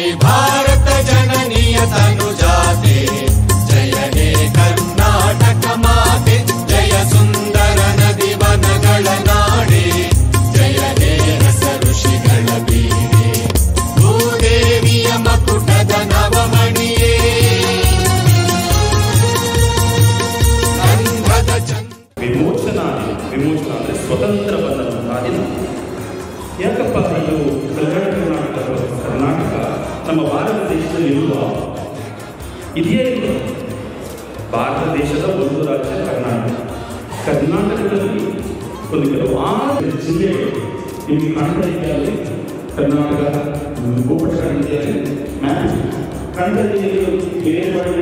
जय भारत जननीय तनुजाते जय हे कर्णाटक माते जय सुन्दर नदि वदग नाडे। जय हे रस ऋषि गण वीरे नवमणि विमोचना विमोचना स्वतन्त्र ನಮ್ಮ ಭಾರತ ಭಾರತದೇಶದಲ್ಲಿ ಇರುವ ಇದೇ ಭಾರತದೇಶದ ಒಂದು ರಾಜ್ಯ ಕರ್ನಾಟಕ ಕರ್ನಾಟಕದಲ್ಲಿ ಒಂದು ಕೆಲವು ಆರು ಜಿಲ್ಲೆಗಳು ನಿಮಗೆ ಕಾಣ್ತಾ ಇದೆಯಲ್ಲಿ ಕರ್ನಾಟಕ ಗೋಪಟ ಕಾಣಿದೆಯಲ್ಲಿ ಮ್ಯಾಪ್ ಕನ್ನಡ ಜಿಲ್ಲೆಯಲ್ಲಿ ಬೇರೆ ಮಾಡಿ